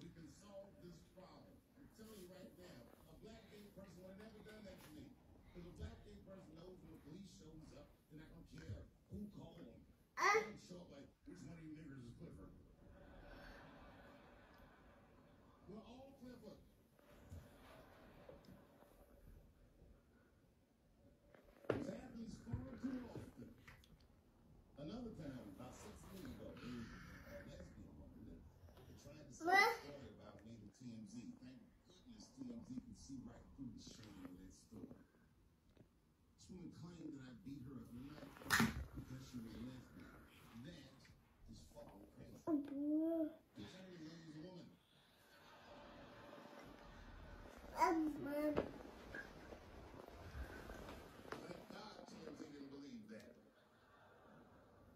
we can solve this problem. I'm telling you right now, a black gay person would have never done that to me. Because a black gay person knows when the police shows up, they're not gonna care who called them. uh, They don't show up like, which one of you niggers is Clifford? We're all Clifford. that I beat her up night because she was. That is fucking crazy. Woman. God didn't believe that.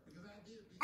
Because I did beat